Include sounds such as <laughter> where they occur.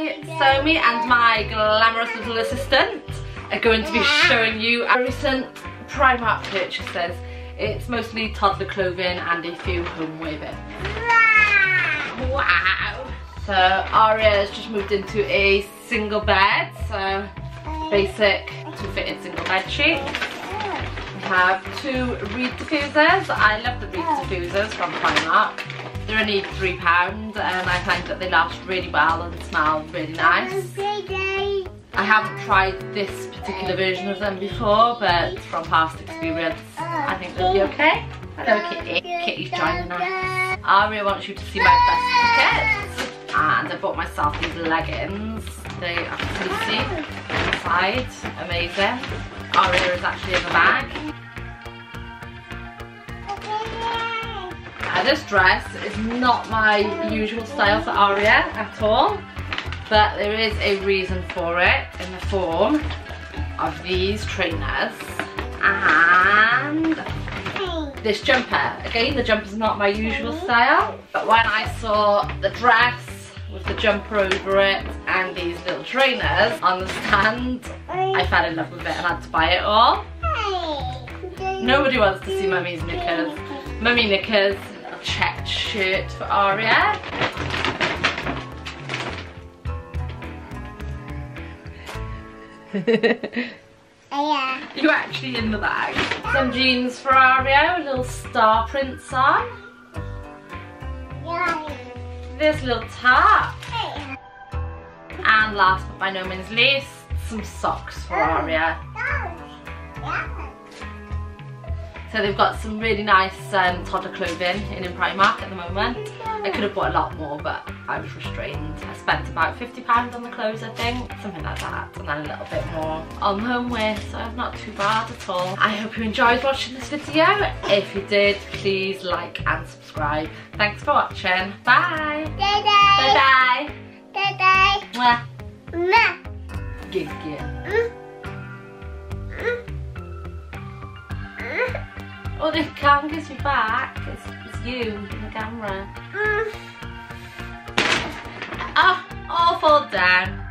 Hi, so me and my glamorous little assistant are going to be showing you our recent Primark purchases. It's mostly toddler clothing and a few homeware bits. Wow! So Aria has just moved into a single bed, so basic two-fitted single bed sheet. We have two reed diffusers. I love the reed diffusers from Primark. They're only £3 and I find that they last really well and smell really nice. I haven't tried this particular version of them before but from past experience I think they'll be okay. Hello Kitty. Kitty's joining us. Aria wants you to see my best kit and I bought myself these leggings. They are fleecy inside, amazing. Aria is actually in the bag. This dress is not my usual style for Aria at all, but there is a reason for it in the form of these trainers and this jumper. Again, the jumper's not my usual style, but when I saw the dress with the jumper over it and these little trainers on the stand, I fell in love with it and had to buy it all. Nobody wants to see Mummy's knickers. Mummy knickers checked shirt for Aria. yeah. <laughs> You actually in the bag. Some jeans for Aria, a little star prints on. Yeah. This little top. And last but by no means least, some socks for Aria. Yeah. So they've got some really nice um, toddler clothing in, in Primark at the moment. I could have bought a lot more, but I was restrained. I spent about £50 on the clothes, I think, something like that, and then a little bit more on homeware, so not too bad at all. I hope you enjoyed watching this video. If you did, please like and subscribe. Thanks for watching. Bye. Bye-bye. Bye-bye. Bye-bye. Mwah. Mwah. Mm. Mm. Oh, the camera's your back. It's, it's you in the camera. Mm. Oh, all fall down.